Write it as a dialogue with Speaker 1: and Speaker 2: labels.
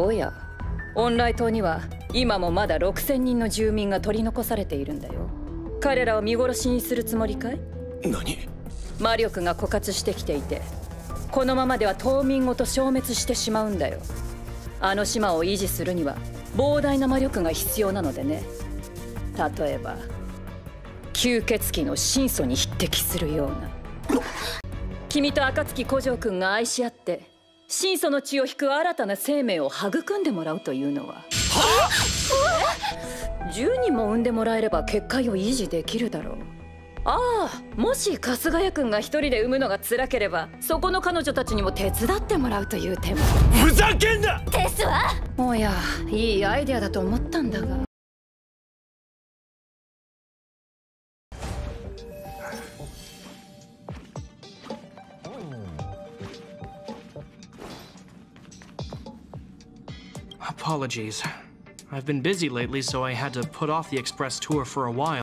Speaker 1: おや。オンライ島には今もまだ6000人の住民が取り残されているんだよ。彼らを見殺しにするつもりかい？
Speaker 2: 何？
Speaker 1: 魔力が枯渇してきていてこのままでは島民ごと消滅してしまうんだよ。あの島を維持するには膨大な魔力が必要なのでね。例えば吸血鬼の神祖に匹敵するような。君と暁古城君が愛し合って神祖の血を引く新たな生命を育んでもらうというのは。10人も産んでもらえれば結界を維持できるだろう。ああもし春日谷君が一人で産むのが辛ければそこの彼女たちにも手伝ってもらうという手も。
Speaker 2: ふざけんな！
Speaker 3: ですわ
Speaker 1: おやいいアイデアだと思ったんだが
Speaker 4: Apologies. I've been busy lately, so I had to put off the express tour for a while.